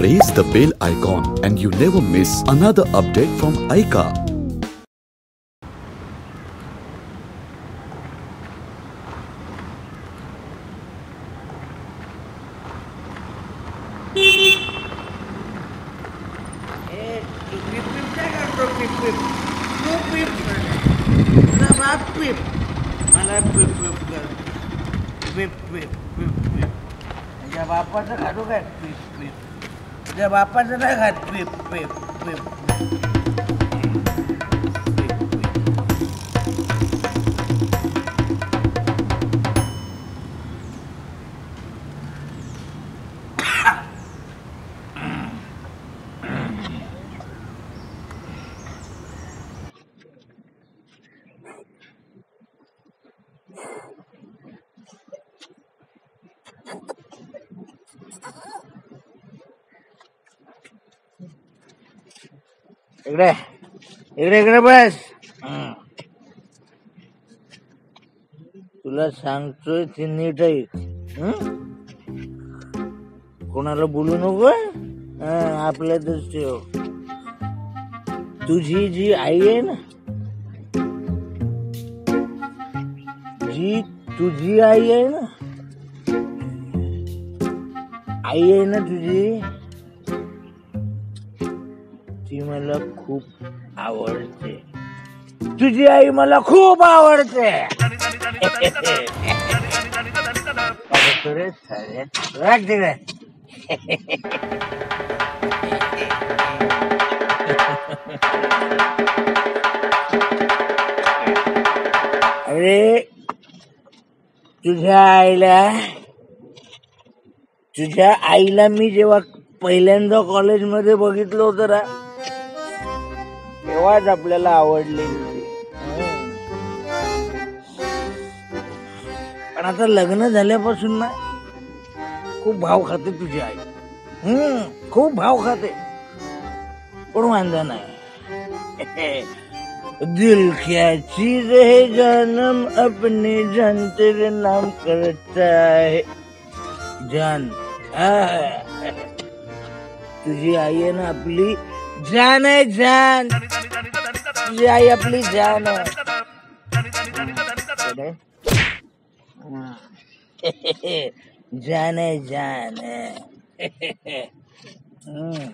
Press the bell icon and you never miss another update from Aika. Whip, whip, whip, whip. Whip, whip. तुझ्या बापाचं नाही खात पीप पीप पीप. इकडे. इकडे इकडे बस. हं. तुला सांगतोय ते नीट? कोणाला बोलू नको हं, आपल्यातच ठेव तुझी जी आई आहे ना जी तुझी आई आहे ना आई आहे ना तुझी ती मला खूप आवडते. तुझी आई मला खूप आवडते. अरे अरे तुझ्या आईला तुझ्या आईला मी जेव्हा पहिल्यांदा कॉलेजमध्ये बघितलं होतं ना तेव्हाच आपल्याला आवडलेली पण आता लग्न झाल्यापासून ना खूप भाव खाते तुझी आई. हम्म खूप भाव खाते. पण वांधा नाही. दिल क्या चीज है जानम अपने जान तेरे नाम करता है. जान. तुझी आई आहे ना आपली जान आहे जान तुझी आई आपली जान. हं. जान जान हं.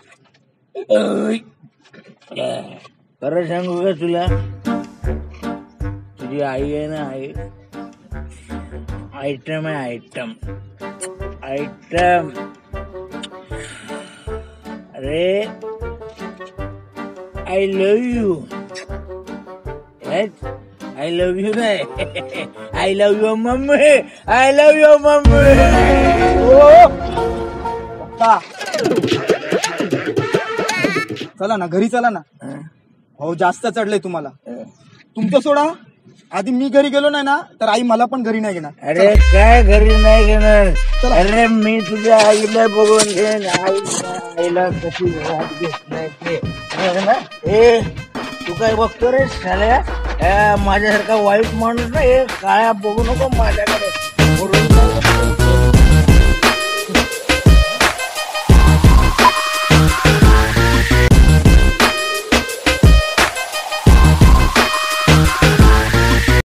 ओय. खरं सांगू का तुला तुझी आई आहे ना आई आयटम आहे आयटम आयटम अरे I love you I love you नाही I love you mummy I love you mummy चला ना घरी चला ना. हो जास्त चढलंय तुम्हाला. तुमचं सोडा. आधी मी घरी गेलो नाही ना तर आई मला पण घरी नाही घेणार. अरे काय घरी नाही घेणार? अरे मी तुझ्या आईला बघून घेईन. आईला आईला कशी घेत नाही ते. बघ ना. ए तू काय बघतो रे साल्या माझ्यासारखा वाईट माणूस ना हे काळ्या बघू नको माझ्याकडे.